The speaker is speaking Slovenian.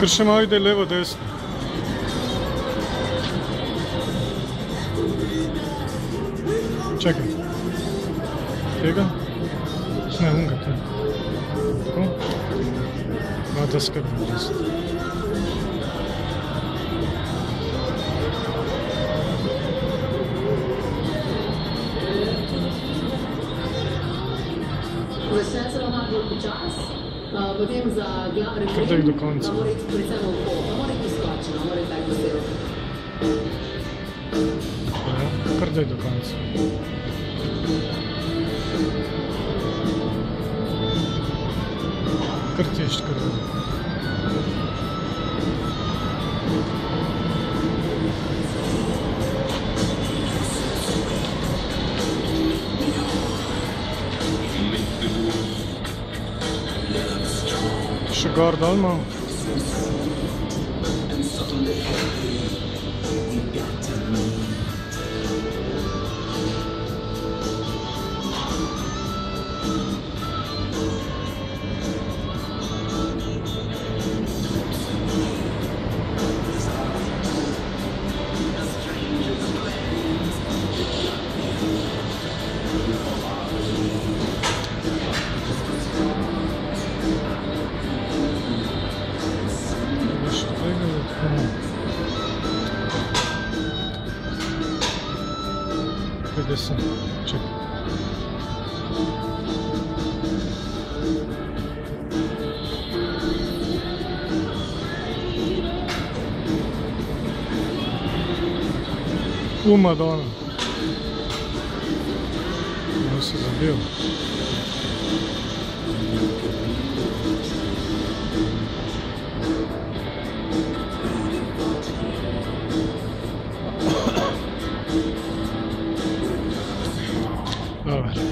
Ker še malo ide levo, desno. Čakaj. Tega? Ne, unga te. Tako? No, da skrbim desno. Mora iti tako vesel. Ja, kar daj do konca. Kar tišč, kar daj. Še gor pegar Uma dona. Nossa, deu. A.